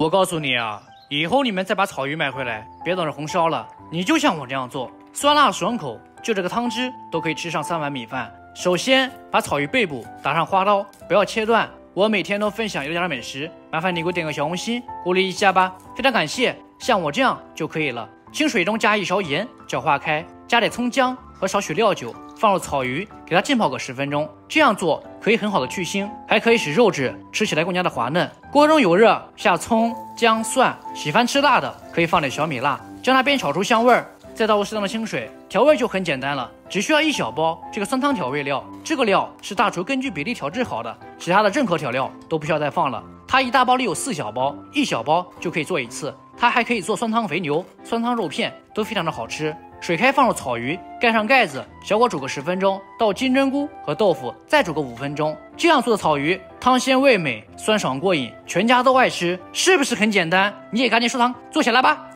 我告诉你啊，以后你们再把草鱼买回来，别等着红烧了，你就像我这样做，酸辣爽口，就这个汤汁都可以吃上三碗米饭。首先把草鱼背部打上花刀，不要切断。我每天都分享一家的美食，麻烦你给我点个小红心，鼓励一下吧，非常感谢。像我这样就可以了。清水中加一勺盐，搅化开，加点葱姜和少许料酒，放入草鱼，给它浸泡个十分钟。这样做可以很好的去腥，还可以使肉质吃起来更加的滑嫩。锅中油热，下葱姜蒜，喜欢吃辣的可以放点小米辣，将它煸炒出香味儿。再倒入适当的清水，调味就很简单了，只需要一小包这个酸汤调味料。这个料是大厨根据比例调制好的，其他的任何调料都不需要再放了。它一大包里有四小包，一小包就可以做一次。它还可以做酸汤肥牛、酸汤肉片，都非常的好吃。水开，放入草鱼，盖上盖子，小火煮个十分钟。倒金针菇和豆腐，再煮个五分钟。这样做的草鱼汤鲜味美，酸爽过瘾，全家都爱吃，是不是很简单？你也赶紧收藏做起来吧。